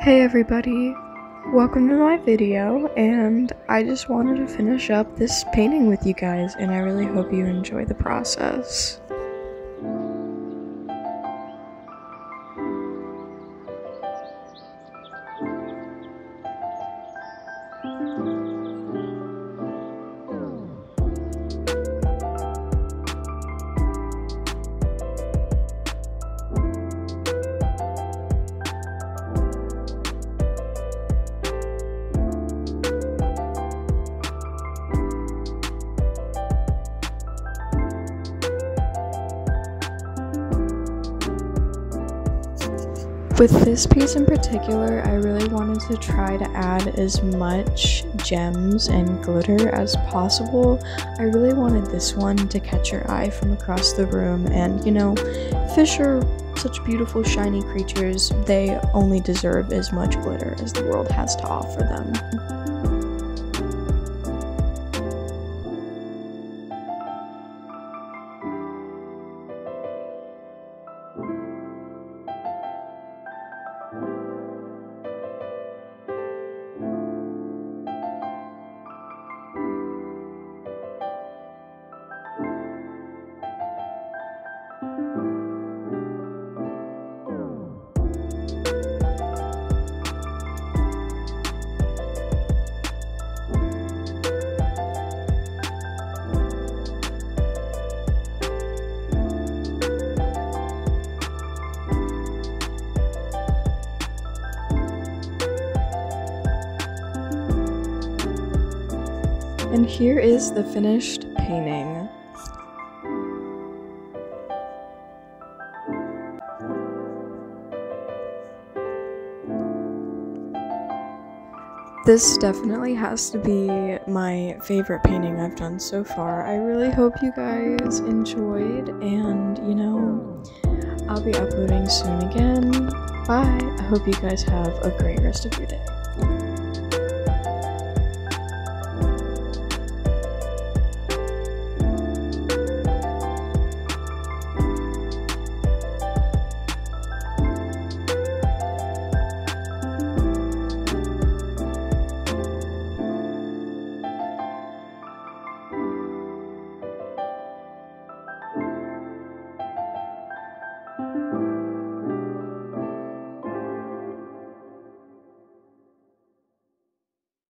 Hey everybody, welcome to my video and I just wanted to finish up this painting with you guys and I really hope you enjoy the process. With this piece in particular, I really wanted to try to add as much gems and glitter as possible. I really wanted this one to catch your eye from across the room, and you know, fish are such beautiful shiny creatures, they only deserve as much glitter as the world has to offer them. And here is the finished painting. This definitely has to be my favorite painting I've done so far. I really hope you guys enjoyed, and you know, I'll be uploading soon again. Bye! I hope you guys have a great rest of your day.